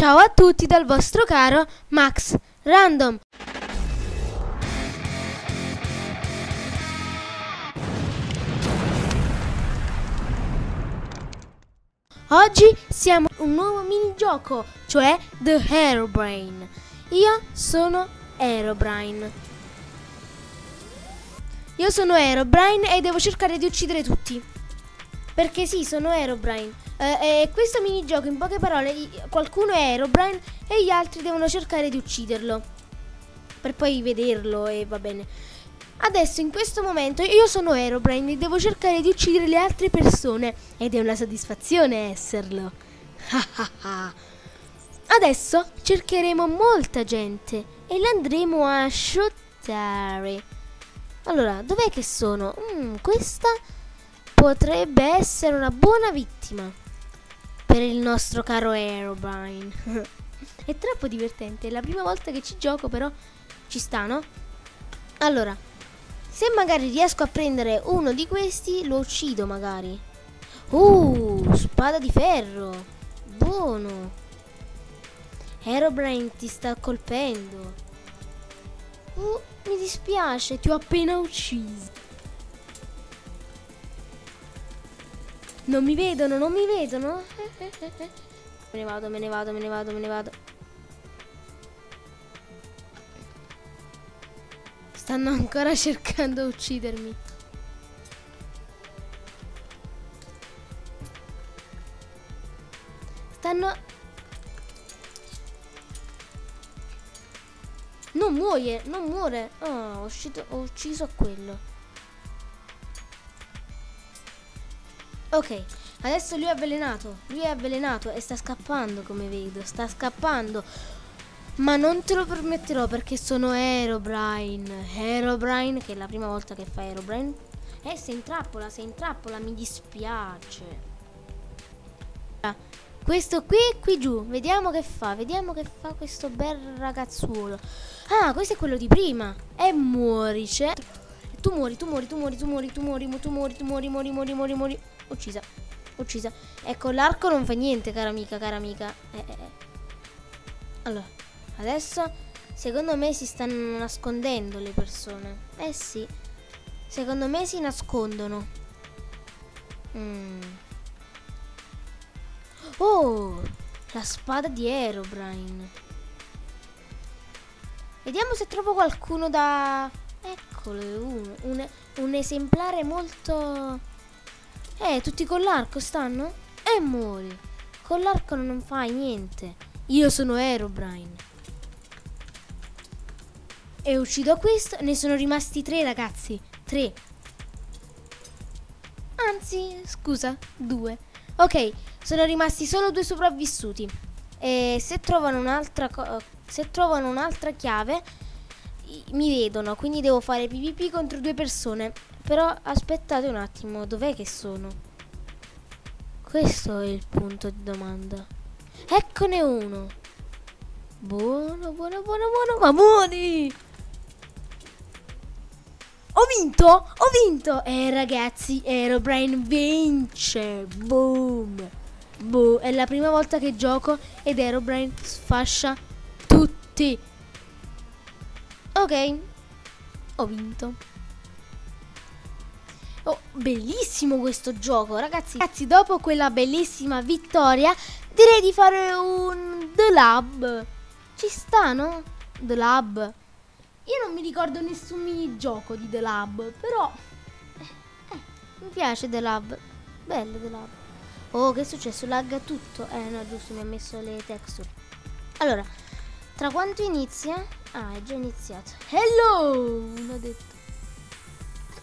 Ciao a tutti dal vostro caro Max Random. Oggi siamo un nuovo minigioco, cioè The Aerobrain. Io sono Aerobrain. Io sono Aerobrain e devo cercare di uccidere tutti. Perché sì, sono Aerobrain. Eh, e questo minigioco, in poche parole, qualcuno è Aerobrain e gli altri devono cercare di ucciderlo. Per poi vederlo e va bene. Adesso in questo momento io sono Aerobrain e devo cercare di uccidere le altre persone ed è una soddisfazione esserlo. Adesso cercheremo molta gente e l'andremo a shottare. Allora, dov'è che sono? Mm, questa potrebbe essere una buona vittima per il nostro caro Aerobrain. è troppo divertente, è la prima volta che ci gioco però ci sta, no? Allora, se magari riesco a prendere uno di questi, lo uccido magari. Uh, spada di ferro. Buono. Aerobrain ti sta colpendo. Uh, mi dispiace, ti ho appena ucciso. Non mi vedono, non mi vedono. me ne vado, me ne vado, me ne vado, me ne vado. Stanno ancora cercando di uccidermi. Stanno... Non muore, non muore. Oh, ho, ho ucciso quello. Ok, adesso lui è avvelenato. Lui è avvelenato e sta scappando, come vedo. Sta scappando. Ma non te lo permetterò perché sono Aerobrine. Aerobrine, che è la prima volta che fa Aerobrine. Eh, sei in trappola, sei in trappola, mi dispiace. Questo qui e qui giù, vediamo che fa, vediamo che fa questo bel ragazzuolo. Ah, questo è quello di prima. E muori, c'è. Tu muori, tu muori, tu muori, tu muori, tu muori, tu muori, tu muori, muori, muori, muori, muori. Uccisa, uccisa. Ecco, l'arco non fa niente, cara amica, cara amica. Eh, eh, eh. Allora. Adesso secondo me si stanno nascondendo le persone. Eh sì. Secondo me si nascondono. Mm. Oh, la spada di Aerobrine. Vediamo se trovo qualcuno da... Eccolo, uno. Un, un esemplare molto... Eh, tutti con l'arco stanno? E muori. Con l'arco non fai niente. Io sono Aerobrine. E uccido questo. Ne sono rimasti tre ragazzi. Tre. Anzi, scusa, due. Ok, sono rimasti solo due sopravvissuti. E se trovano un'altra se trovano un'altra chiave mi vedono, quindi devo fare PvP contro due persone. Però aspettate un attimo, dov'è che sono? Questo è il punto di domanda. Eccone uno. Buono, buono, buono, buono, ma buoni! Ho vinto! Ho vinto! E eh, ragazzi, Aerobrain vince! Boom! Boom! È la prima volta che gioco ed Aerobrain sfascia tutti! Ok, ho vinto. Oh, bellissimo questo gioco, ragazzi. Ragazzi, dopo quella bellissima vittoria, direi di fare un The Lab. Ci sta, no? The Lab. Io non mi ricordo nessun minigioco di The Lab, però... Eh, eh, mi piace The Lab. Bello The Lab. Oh, che è successo? Lagga tutto. Eh, no, giusto, mi ha messo le texture. Allora, tra quanto inizia? Ah, è già iniziato. Hello! L'ho detto.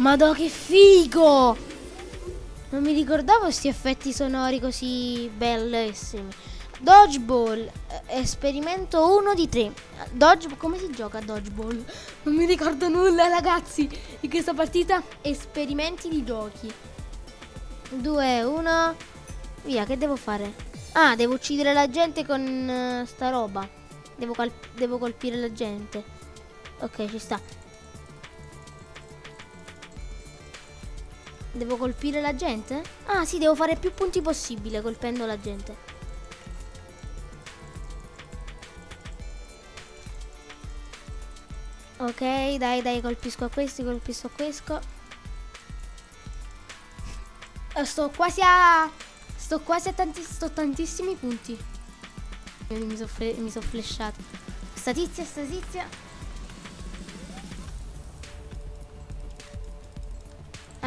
Madò che figo! Non mi ricordavo questi effetti sonori così bellissimi. Dodgeball, eh, esperimento 1 di 3. Dodge, come si gioca a dodgeball? Non mi ricordo nulla ragazzi di questa partita. Esperimenti di giochi. 2, 1. Via, che devo fare? Ah, devo uccidere la gente con uh, sta roba. Devo, devo colpire la gente. Ok, ci sta. Devo colpire la gente? Ah, sì, devo fare più punti possibile colpendo la gente. Ok, dai, dai, colpisco a questi, colpisco a questo. Eh, sto quasi a... Sto quasi a tanti, sto tantissimi punti. Mi sono mi so flashato. Sta tizia.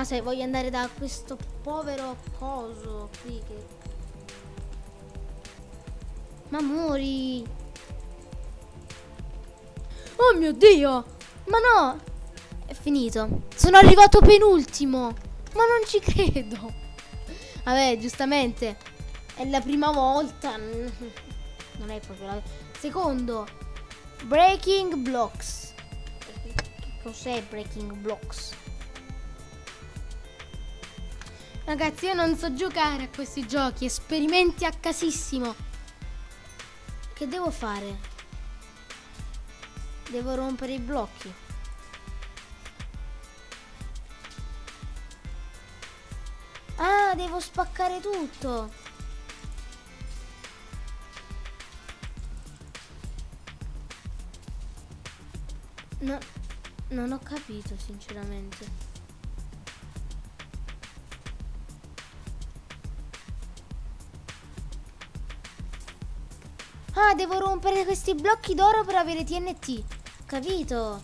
Se voglio andare da questo povero coso qui che... Ma muri! Oh mio Dio! Ma no! È finito. Sono arrivato penultimo. Ma non ci credo. Vabbè, giustamente. È la prima volta. Non è proprio la... Secondo. Breaking Blocks. Cos'è Breaking Blocks? Ragazzi, io non so giocare a questi giochi. Esperimenti a casissimo. Che devo fare? Devo rompere i blocchi. Ah, devo spaccare tutto. No, non ho capito sinceramente. Ah, devo rompere questi blocchi d'oro per avere TNT capito.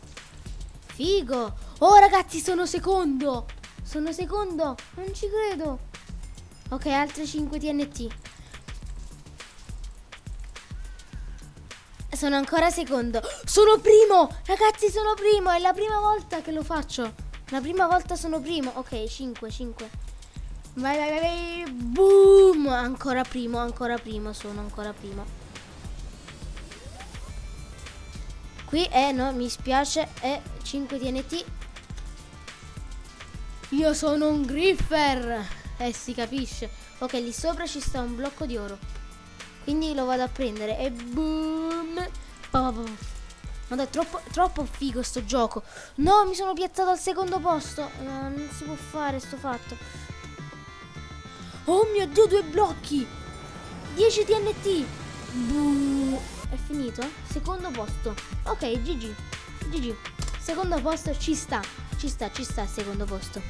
Figo. Oh ragazzi, sono secondo. Sono secondo. Non ci credo. Ok, altre 5 TNT. Sono ancora secondo. Sono primo. Ragazzi, sono primo. È la prima volta che lo faccio. La prima volta sono primo. Ok, 5, 5. Vai, vai, vai, vai. Boom. Ancora primo, ancora primo. Sono ancora primo. Qui, eh no, mi spiace, è 5 TNT. Io sono un griffer. Eh, si capisce. Ok, lì sopra ci sta un blocco di oro. Quindi lo vado a prendere e boom. Ma dai, troppo, troppo figo sto gioco. No, mi sono piazzato al secondo posto. No, non si può fare sto fatto. Oh mio Dio, due blocchi. 10 TNT. Buh. È finito? Secondo posto. Ok, GG. GG. Secondo posto ci sta. Ci sta, ci sta il secondo posto.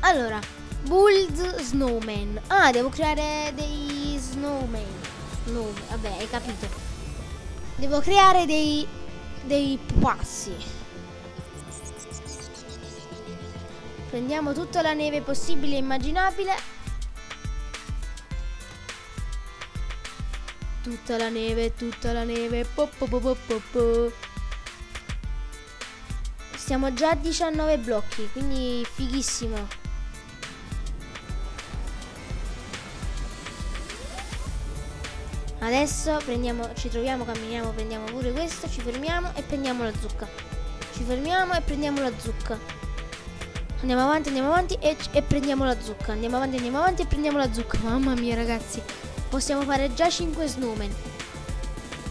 Allora, Build Snowman. Ah, devo creare dei snowman. Snowman. Vabbè, hai capito. Devo creare dei dei pupazzi. Prendiamo tutta la neve possibile e immaginabile Tutta la neve, tutta la neve. Po, po, po, po, po. Siamo già a 19 blocchi, quindi fighissimo. Adesso prendiamo, ci troviamo, camminiamo, prendiamo pure questo, ci fermiamo e prendiamo la zucca. Ci fermiamo e prendiamo la zucca. Andiamo avanti, andiamo avanti e, e prendiamo la zucca. Andiamo avanti, andiamo avanti e prendiamo la zucca. Mamma mia ragazzi, Possiamo fare già 5 snowman.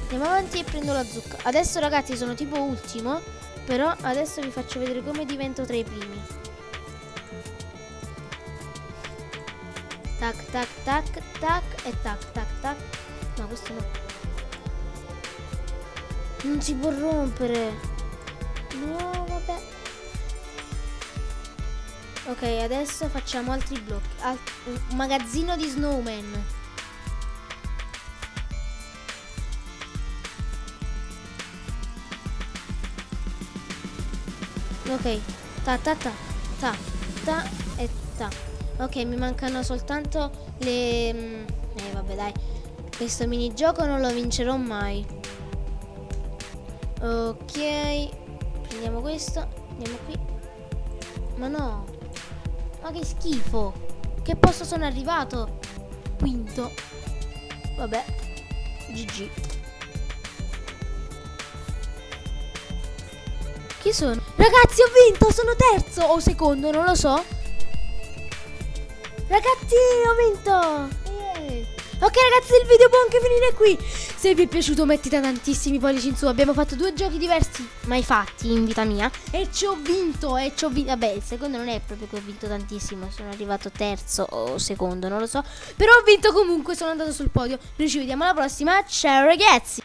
Andiamo avanti e prendo la zucca. Adesso ragazzi sono tipo ultimo. Però adesso vi faccio vedere come divento tra i primi. Tac, tac, tac, tac e tac, tac, tac. No, questo no. Non si può rompere. No, vabbè. Ok, adesso facciamo altri blocchi. Alt un magazzino di snowman. Ok, ta ta ta, ta, ta e ta. Ok, mi mancano soltanto le... Mm, eh, vabbè, dai. Questo minigioco non lo vincerò mai. Ok, prendiamo questo, andiamo qui. Ma no. Ma che schifo. Che posto sono arrivato? Quinto. Vabbè. GG. Chi sono? Ragazzi, ho vinto! Sono terzo o secondo, non lo so. Ragazzi, ho vinto! Ok ragazzi il video può anche finire qui. Se vi è piaciuto mettete tantissimi pollici in su. Abbiamo fatto due giochi diversi mai fatti in vita mia E ci ho vinto E ci ho vinto. Vabbè il secondo non è proprio che ho vinto tantissimo. Sono arrivato terzo o secondo non lo so. Però ho vinto comunque sono andato sul podio. Noi ci vediamo alla prossima. Ciao ragazzi